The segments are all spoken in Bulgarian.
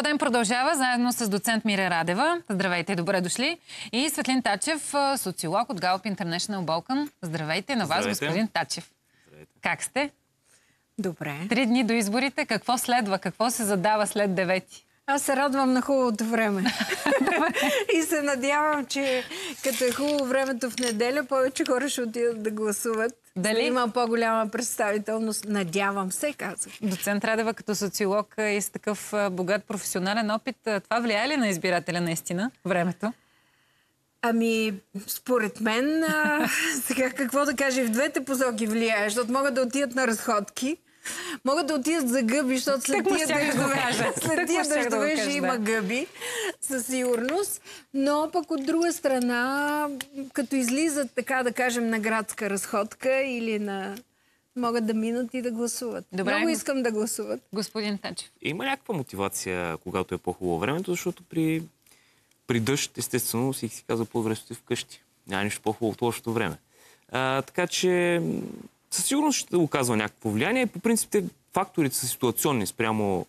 Твоя ден продължава заедно с доцент Мире Радева. Здравейте, добре дошли. И Светлин Тачев, социолог от Галп International Balkan. Здравейте на вас, Здравейте. господин Тачев. Здравейте. Как сте? Добре. Три дни до изборите. Какво следва? Какво се задава след девети? Аз се радвам на хубавото време. и се надявам, че като е хубаво времето в неделя, повече хора ще отидат да гласуват. Дали? Има по-голяма представителност. Надявам се, казах. Доцент Радева, като социолог и с такъв богат професионален опит, това влияе ли на избирателя наистина, времето? Ами, според мен, а, сега какво да кажа, в двете посоки влияе, защото могат да отидат на разходки, могат да отидат за гъби, защото след тия дъждове, след тия дъждове ще има гъби, със сигурност. Но пък от друга страна, като излизат, така да кажем, на градска разходка или на могат да минат и да гласуват. Добре. Много искам да гласуват. Господин Тачев. Има някаква мотивация, когато е по-хубаво времето, защото при, при дъжд, естествено, си си казва по-добре вкъщи. Няма нищо по-хубаво в лошото време. А, така че със сигурност ще оказва някакво влияние. По принцип, те факторите са ситуационни спрямо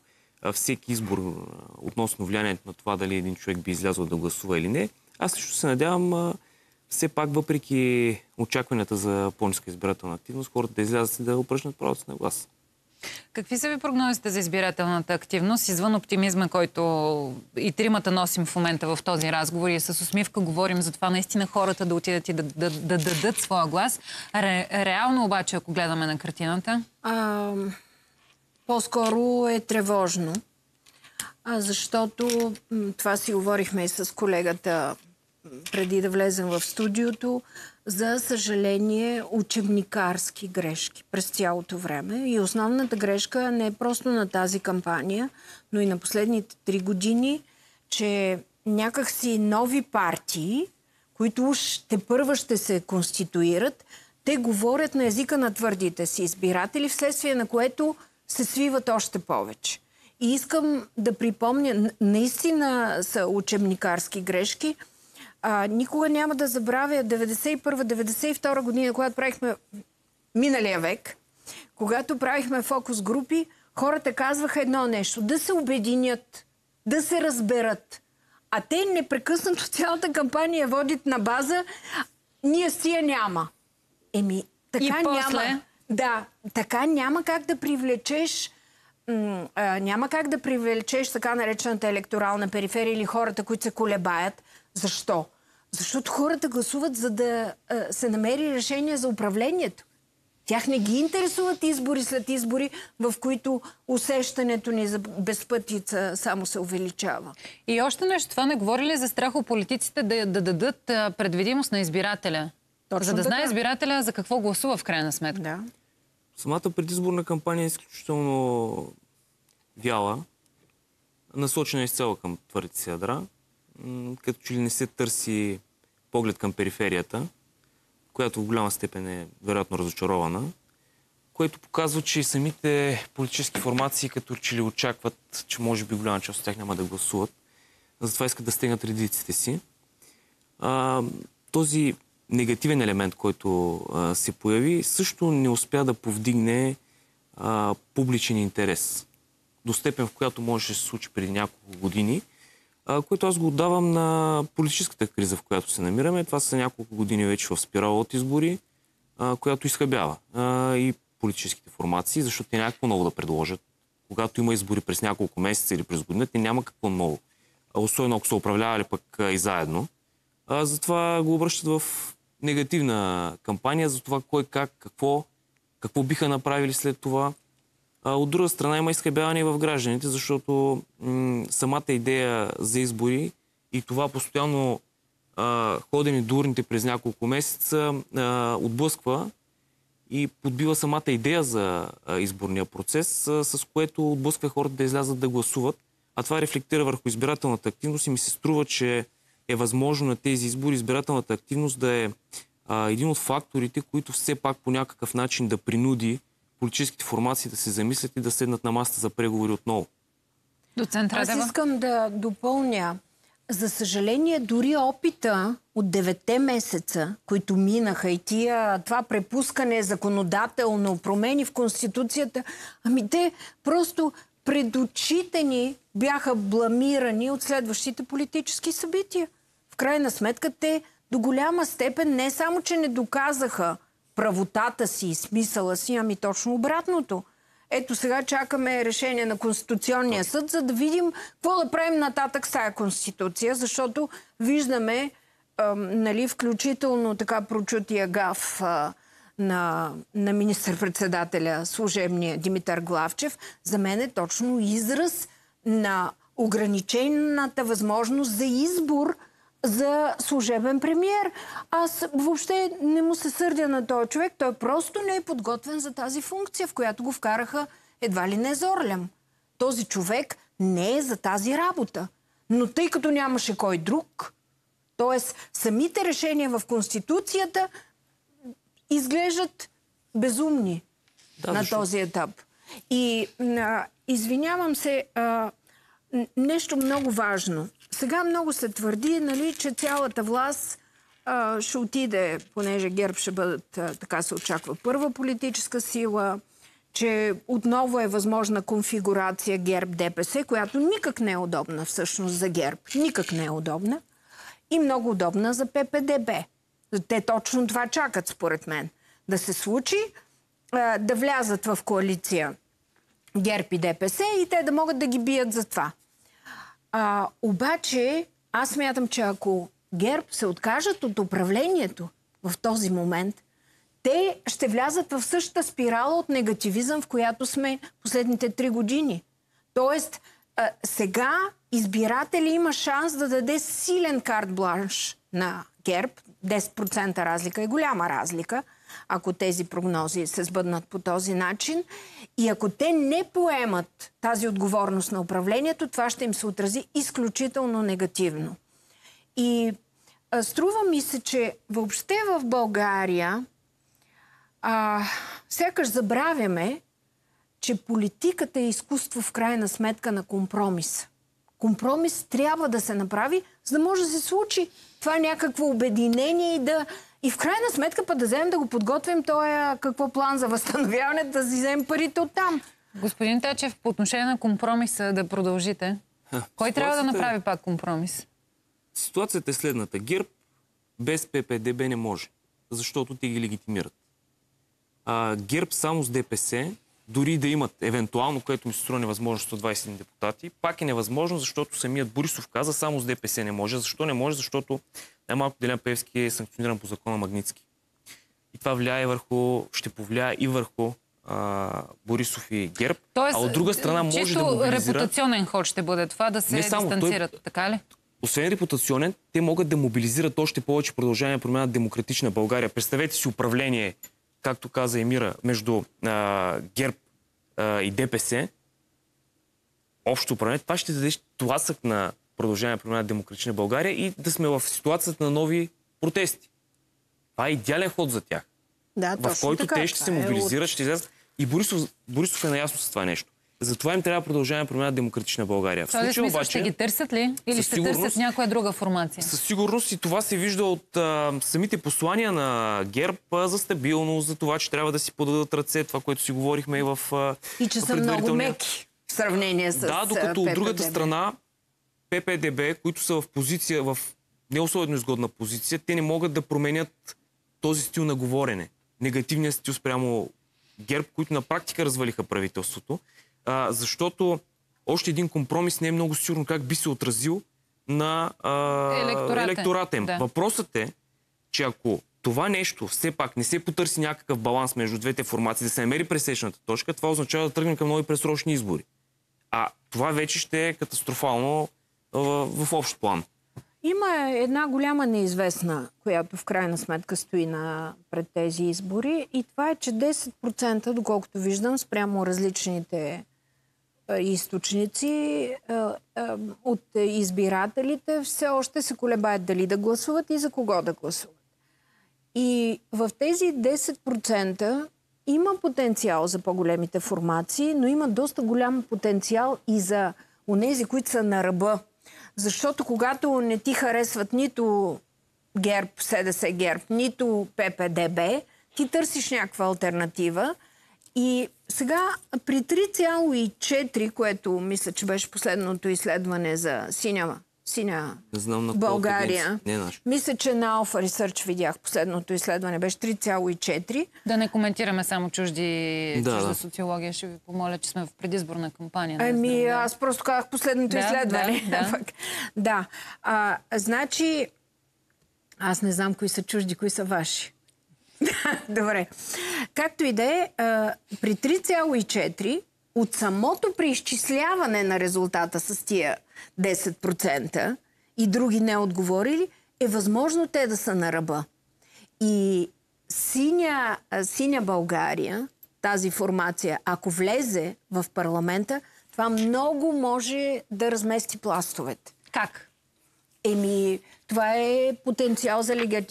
всеки избор относно влиянието на това дали един човек би излязъл да гласува или не. Аз лично се надявам все пак, въпреки очакванията за по-ниска избирателна активност, хората да излязат и да упражнят правото на глас. Какви са ви прогнозите за избирателната активност, извън оптимизма, който и тримата носим в момента в този разговор и с усмивка говорим за това наистина хората да отидат и да, да, да дадат своя глас. Ре, реално обаче, ако гледаме на картината? По-скоро е тревожно, защото това си говорихме и с колегата преди да влезем в студиото, за съжаление, учебникарски грешки през цялото време. И основната грешка не е просто на тази кампания, но и на последните три години, че някакси нови партии, които уж те първа ще се конституират, те говорят на езика на твърдите си избиратели, вследствие на което се свиват още повече. И искам да припомня, наистина са учебникарски грешки – а, никога няма да забравя 91-92 година, когато правихме миналия век, когато правихме фокус групи, хората казваха едно нещо. Да се обединят, да се разберат. А те непрекъснато цялата кампания водят на база ние си я няма. Еми, така И после... няма. Да, така няма как да привлечеш няма как да привлечеш така наречената електорална периферия или хората, които се колебаят. Защо? Защото хората гласуват, за да се намери решение за управлението. Тях не ги интересуват избори след избори, в които усещането ни за безпътица само се увеличава. И още нещо, това не говори ли за страх у политиците да, да дадат предвидимост на избирателя? Точно за да така. знае избирателя за какво гласува в крайна сметка. Да. Самата предизборна кампания е изключително вяла, насочена изцяло към твърдите си ядра като че ли не се търси поглед към периферията, която в голяма степен е вероятно разочарована, което показва, че и самите политически формации като че ли очакват, че може би голяма част от тях няма да гласуват. Затова искат да стегнат редиците си. А, този негативен елемент, който а, се появи, също не успя да повдигне а, публичен интерес. До степен, в която може да се случи преди няколко години – което аз го отдавам на политическата криза, в която се намираме. Това са няколко години вече в спирала от избори, която изхъбява и политическите формации, защото те някакво ново да предложат. Когато има избори през няколко месеца или през година, те няма какво ново. Особено ако са управлявали пък и заедно. Затова го обръщат в негативна кампания за това кой как, какво, какво биха направили след това. А, от друга страна има изхъбяване в гражданите, защото м- самата идея за избори и това постоянно а, ходене до през няколко месеца а, отблъсква и подбива самата идея за а, изборния процес, а, с което отблъсква хората да излязат да гласуват. А това рефлектира върху избирателната активност и ми се струва, че е възможно на тези избори избирателната активност да е а, един от факторите, които все пак по някакъв начин да принуди политическите формации да се замислят и да седнат на масата за преговори отново. Доцент Аз искам да допълня. За съжаление, дори опита от девете месеца, които минаха и тия, това препускане законодателно, промени в Конституцията, ами те просто пред очите ни бяха бламирани от следващите политически събития. Крайна сметка те до голяма степен не само, че не доказаха правотата си и смисъла си, ами точно обратното. Ето сега чакаме решение на Конституционния съд, за да видим какво да правим нататък с тази Конституция, защото виждаме, а, нали, включително така прочутия гаф а, на, на министър-председателя служебния Димитър Главчев, за мен е точно израз на ограничената възможност за избор за служебен премьер. Аз въобще не му се сърдя на този човек. Той просто не е подготвен за тази функция, в която го вкараха едва ли не зорлям. Този човек не е за тази работа. Но тъй като нямаше кой друг, т.е. самите решения в Конституцията изглеждат безумни Да, на този етап. И а, извинявам се, а, нещо много важно. Сега много се твърди, нали, че цялата власт а, ще отиде, понеже ГЕРБ ще бъдат, а, така се очаква, първа политическа сила, че отново е възможна конфигурация ГЕРБ-ДПС, която никак не е удобна всъщност за ГЕРБ. Никак не е удобна. И много удобна за ППДБ. Те точно това чакат, според мен. Да се случи, а, да влязат в коалиция ГЕРБ и ДПС и те да могат да ги бият за това. А, обаче, аз смятам, че ако ГЕРБ се откажат от управлението в този момент, те ще влязат в същата спирала от негативизъм, в която сме последните три години. Тоест, а, сега избиратели има шанс да даде силен карт бланш на ГЕРБ. 10% разлика е голяма разлика, ако тези прогнози се сбъднат по този начин. И ако те не поемат тази отговорност на управлението, това ще им се отрази изключително негативно. И а, струва ми се, че въобще в България а, сякаш забравяме, че политиката е изкуство в крайна сметка на компромис. Компромис трябва да се направи, за да може да се случи това някакво обединение и да... И в крайна сметка път да вземем да го подготвим този какво план за възстановяване, да си вземем парите от там. Господин Тачев, по отношение на компромиса да продължите. Кой трябва да ситуацията е- направи пак компромис? Ситуацията е следната. ГЕРБ без ППДБ не може, защото те ги легитимират. А, ГЕРБ само с ДПС, дори да имат евентуално, което ми се струва невъзможно 121 депутати, пак е невъзможно, защото самият Борисов каза само с ДПС не може. Защо не може? Защото най-малко Делян Певски е санкциониран по закона Магницки. И това влияе върху, ще повлияе и върху а, Борисов и ГЕРБ. Тоест, а от друга страна може чисто да мобилизира... репутационен ход ще бъде това, да се Не само, той- дистанцират, така ли? освен репутационен, те могат да мобилизират още повече продължение на промяна на демократична България. Представете си управление, както каза Емира, между а, ГЕРБ а, и ДПС, общо управление, това ще даде тласък на продължение на демократична България и да сме в ситуацията на нови протести. Това е идеален ход за тях, Да, в който те ще се е мобилизират, ще излязат. И Борисов, Борисов е наясно с това нещо. Затова им трябва продължение на промяна на демократична България. В случая смисъл обаче... ще ги търсят ли? Или ще търсят някоя друга формация? Със сигурност и това се вижда от а, самите послания на ГЕРБ а, за стабилност, за това, че трябва да си подадат ръце, това, което си говорихме и в а, И че са много меки в сравнение с Да, докато от другата страна ППДБ, които са в позиция, в не особено изгодна позиция, те не могат да променят този стил на говорене. Негативният стил спрямо ГЕРБ, които на практика развалиха правителството, а, защото още един компромис не е много сигурно как би се отразил на а, Електората. електората им. Да. Въпросът е, че ако това нещо все пак не се потърси някакъв баланс между двете формации, да се намери пресечната точка, това означава да тръгнем към нови пресрочни избори. А това вече ще е катастрофално а, в, общ план. Има една голяма неизвестна, която в крайна сметка стои на, пред тези избори и това е, че 10%, доколкото виждам, спрямо различните източници от избирателите все още се колебаят дали да гласуват и за кого да гласуват. И в тези 10% има потенциал за по-големите формации, но има доста голям потенциал и за онези, които са на ръба. Защото когато не ти харесват нито ГЕРБ, СДС ГЕРБ, нито ППДБ, ти търсиш някаква альтернатива и сега при 3,4, което мисля, че беше последното изследване за синя, синя Не знам на България. Не е наша. Мисля, че на Alpha Research видях последното изследване, беше 3,4. Да не коментираме само чужди, Да, чужда да. социология. Ще ви помоля, че сме в предизборна кампания. Ами, аз просто казах последното Да, изследване. да, да. Да. А, значи, аз не знам кои са чужди, кои са ваши. Добре. Както и да е, при 3,4 от самото преизчисляване на резултата с тия 10% и други не отговорили, е възможно те да са на ръба. И синя, синя България, тази формация, ако влезе в парламента, това много може да размести пластовете. Как? Еми, това е потенциал за, леги...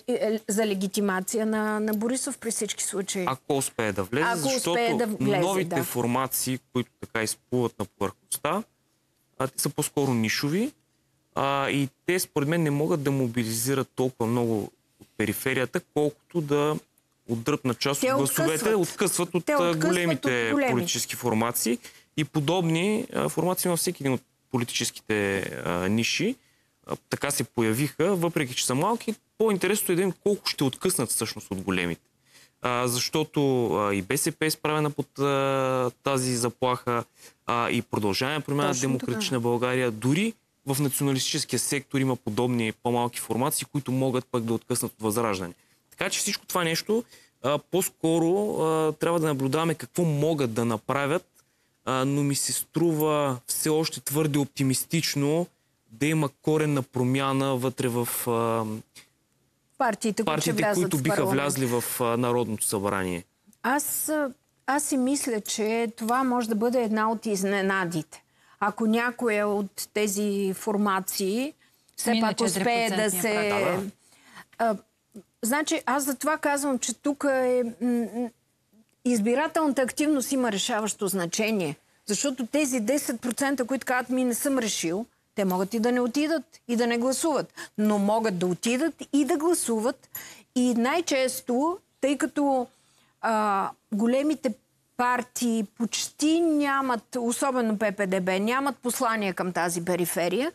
за легитимация на, на Борисов при всички случаи. Ако успее да влезе, Ако защото да влезе, новите да. формации, които така изплуват на повърхността, а, те са по-скоро нишови а, и те според мен не могат да мобилизират толкова много от периферията, колкото да отдръпнат част Те от гласовете, откъсват. от откъсват големите от големи. политически формации и подобни а, формации във всеки един от политическите а, ниши така се появиха, въпреки че са малки. По-интересното е да видим колко ще откъснат всъщност от големите. А, защото а, и БСП е изправена под а, тази заплаха а, и продължаваме промяна демократична България. Дори в националистическия сектор има подобни по-малки формации, които могат пък да откъснат от възраждане. Така че всичко това нещо по-скоро трябва да наблюдаваме какво могат да направят, а, но ми се струва все още твърде оптимистично да има коренна промяна вътре в а, партиите, партиите, които в биха влязли в а, Народното събрание. Аз, аз си мисля, че това може да бъде една от изненадите. Ако някоя от тези формации все пак успее да 4% се... прак. Да, да. А, значи, аз за това казвам, че тук е... избирателната активност има решаващо значение. Защото тези 10%, които казват ми не съм решил, те могат и да не отидат и да не гласуват. Но могат да отидат и да гласуват. И най-често, тъй като а, големите партии почти нямат, особено ППДБ, нямат послания към тази периферия,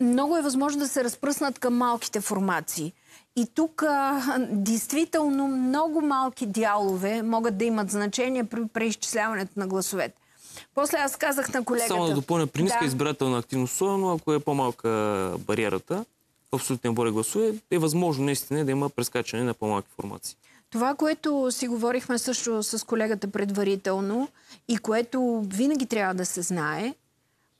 много е възможно да се разпръснат към малките формации. И тук а, действително много малки дялове могат да имат значение при преизчисляването на гласовете. После аз казах на колегата... Само да допълня, при ниска Да. избирателна активност, особено ако е по-малка бариерата, в абсолютен брой гласове, е възможно наистина да има прескачане на по-малки формации. Това, което си говорихме също с колегата предварително и което винаги трябва да се знае,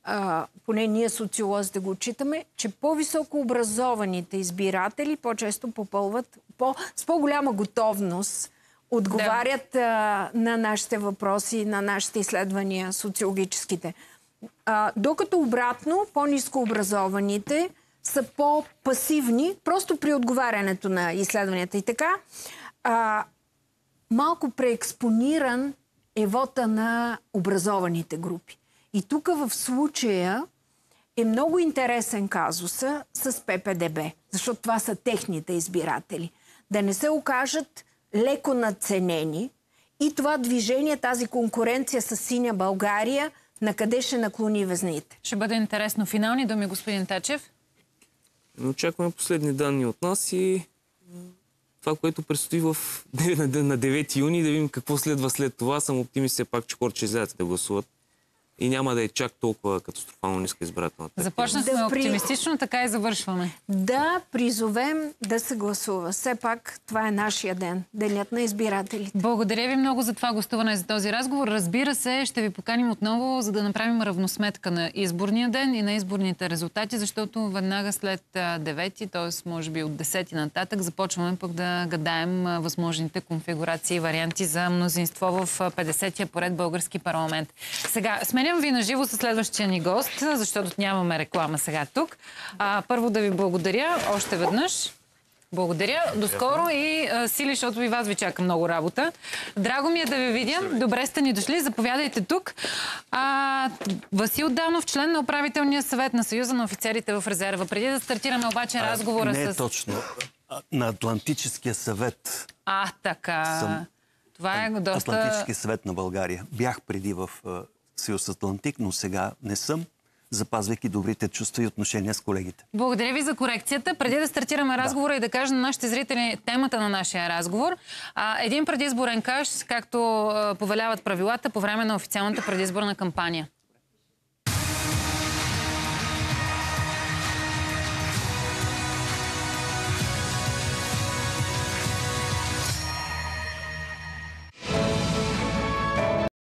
а, поне ние социолозите го отчитаме, че по-високо образованите избиратели по-често попълват по, с по-голяма готовност отговарят а, на нашите въпроси, на нашите изследвания социологическите. А, докато обратно, по-низко образованите са по-пасивни, просто при отговарянето на изследванията. И така, а, малко преекспониран е вота на образованите групи. И тук в случая е много интересен казуса с ППДБ, защото това са техните избиратели. Да не се окажат леко надценени и това движение, тази конкуренция с синя България, на къде ще наклони везните. Ще бъде интересно. Финални думи, господин Тачев. Очакваме последни данни от нас и това, което предстои в, на на 9 юни, да видим какво следва след това. Съм оптимист все пак, че хората ще излязат да гласуват и няма да е чак толкова катастрофално ниска избирателната. Започнахме Да оптимистично, така и завършваме. Да призовем да се гласува. Все пак това е нашия ден, денят на избирателите. Благодаря ви много за това гостуване, за този разговор. Разбира се, ще ви поканим отново, за да направим равносметка на изборния ден и на изборните резултати, защото веднага след а, 9, т.е. може би от 10 нататък, започваме пък да гадаем възможните конфигурации и варианти за мнозинство в а, 50-я поред български парламент. Сега, сменям ви на живо с следващия ни гост, защото нямаме реклама сега тук. А, първо да ви благодаря още веднъж. Благодаря. До скоро и а, сили, защото и вас ви чака много работа. Драго ми е да ви видя. Добре сте ни дошли. Заповядайте тук. А, Васил Данов, член на управителния съвет на Съюза на офицерите в резерва. Преди да стартираме обаче разговора Не е с... точно. А, На Атлантическия съвет. А, така. Съм Това е доста... Атлантически съвет на България. Бях преди в а, Съюз Атлантик, но сега не съм, запазвайки добрите чувства и отношения с колегите. Благодаря ви за корекцията. Преди да стартираме разговора и да кажем на нашите зрители темата на нашия разговор, а, един предизборен каш, както а, повеляват правилата по време на официалната предизборна кампания.